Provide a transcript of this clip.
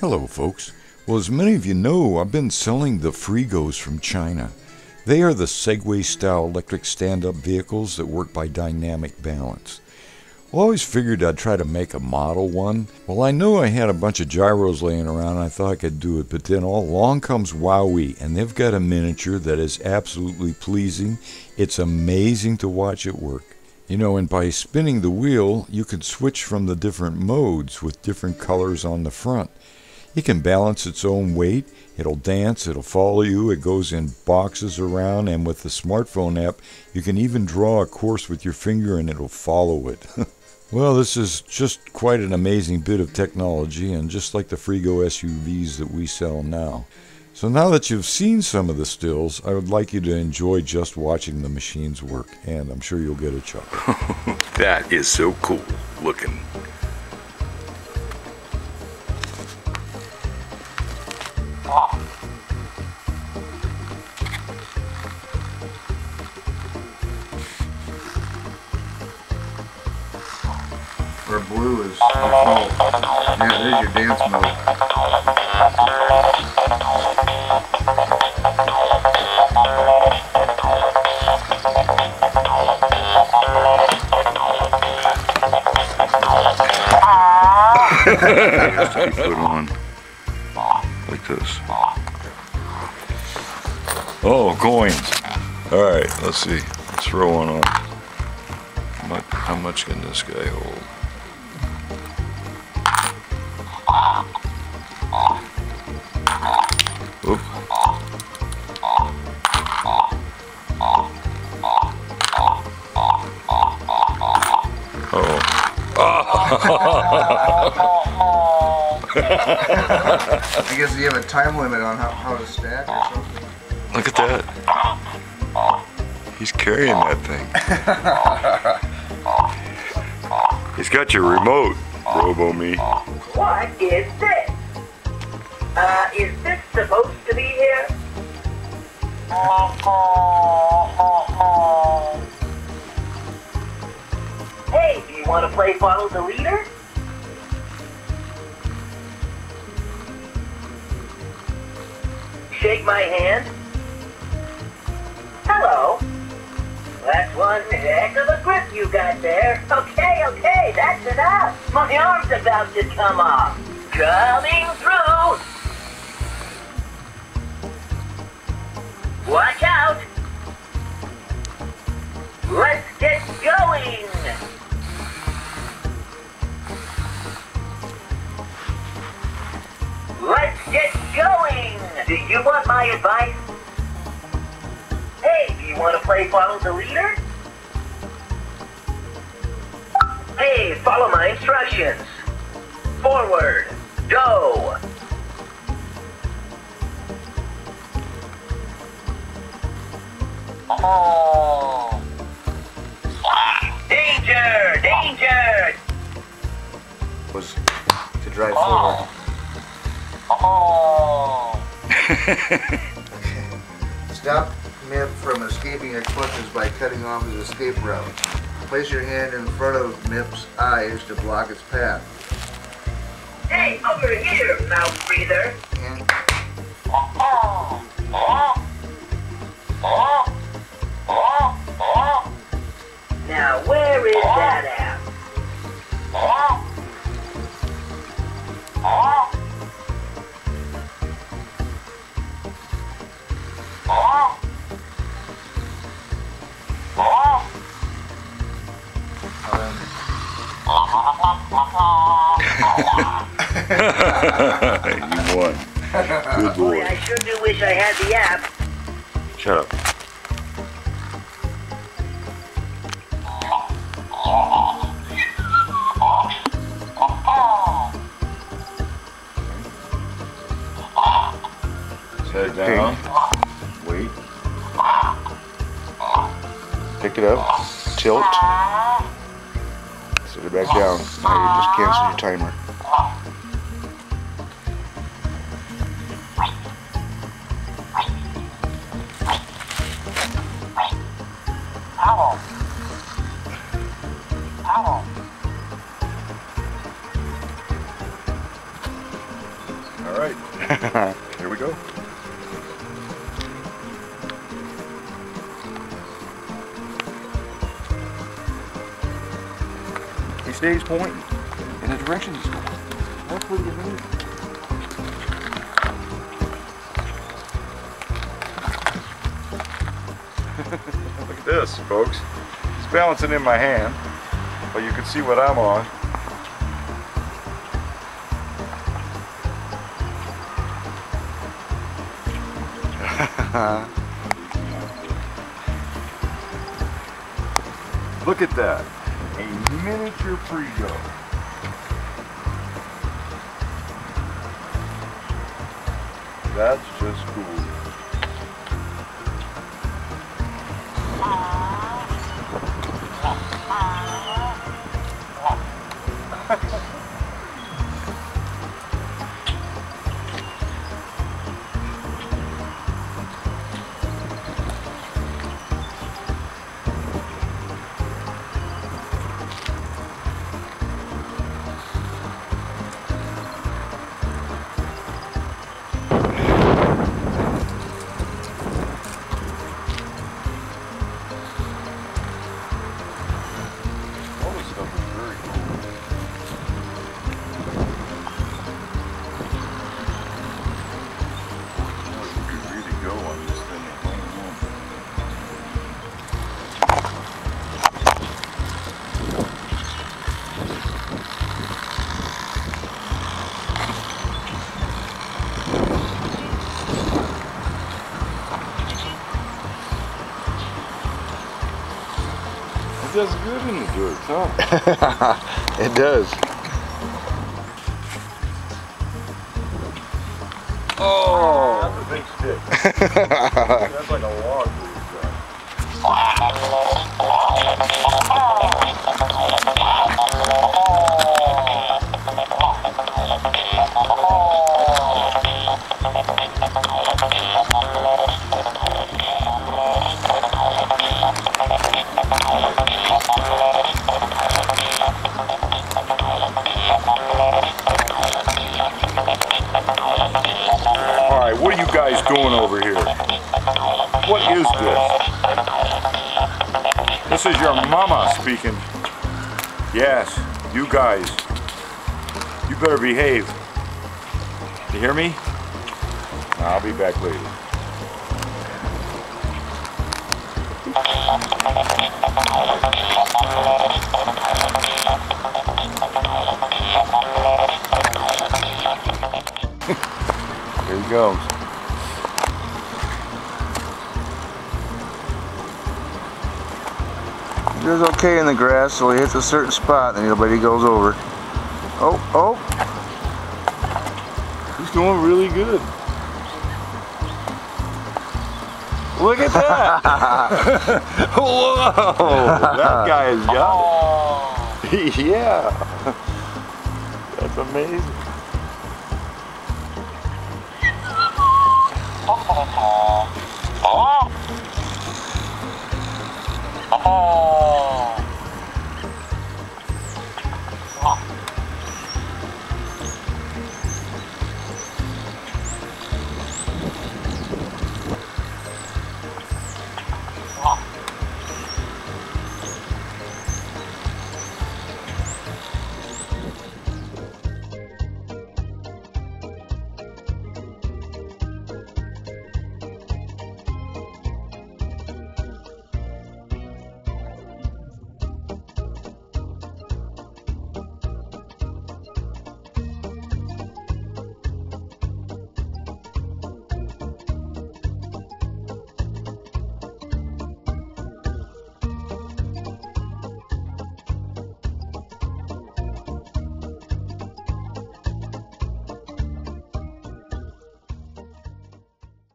Hello, folks. Well, as many of you know, I've been selling the Freegos from China. They are the Segway style electric stand up vehicles that work by dynamic balance. Well, I always figured I'd try to make a model one. Well, I knew I had a bunch of gyros laying around and I thought I could do it, but then all along comes WowWee, and they've got a miniature that is absolutely pleasing. It's amazing to watch it work. You know, and by spinning the wheel, you can switch from the different modes with different colors on the front. It can balance its own weight, it'll dance, it'll follow you, it goes in boxes around, and with the smartphone app, you can even draw a course with your finger and it'll follow it. Well, this is just quite an amazing bit of technology, and just like the Freego SUVs that we sell now. So now that you've seen some of the stills, I would like you to enjoy just watching the machines work, and I'm sure you'll get a chuckle. that is so cool looking. Where blue is default. Yeah, there's your dance mode. put on like this. Oh, coins. All right, let's see. Let's throw one on. How much, how much can this guy hold? I guess you have a time limit on how, how to stack or something. Look at that. He's carrying that thing. He's got your remote, Robo Me. What is this? Uh, is this supposed to be here? Hey, do you want to play follow the leader? Shake my hand. Hello. That's one heck of a grip you got there. Okay, okay, that's enough. My arm's about to come off. Coming through. Watch out. Let's get going. My advice? Hey, do you want to play follow the leader? Hey, follow my instructions. Forward. Go. Oh. Danger! Danger! Was to drive oh. forward. Oh. Stop Mip from escaping your clutches by cutting off his escape route. Place your hand in front of Mip's eyes to block its path. Hey, over here, mouth breather. And Now, you won. Good Boy, boy. I sure do wish I had the app. Shut up. Set it down. Wait. Pick it up. Tilt. Set it back down. Now you just cancel your timer. Here we go. He stays pointing in the direction he's going. That's pretty amazing. Look at this, folks. It's balancing in my hand, but you can see what I'm on. Uh-huh. Look at that. A miniature Freego. That's just cool. It does good in the dirt, huh? It does. Oh, that's a big stick. that's like a log. Doing over here? What is this? This is your mama speaking. Yes, you guys. You better behave. You hear me? I'll be back later. Here he goes. Does okay in the grass, so he hits a certain spot, and nobody goes over. Oh, oh, He's doing really good. Look at that! Whoa! That guy has got it. Oh. yeah. That's amazing. Oh. 哦。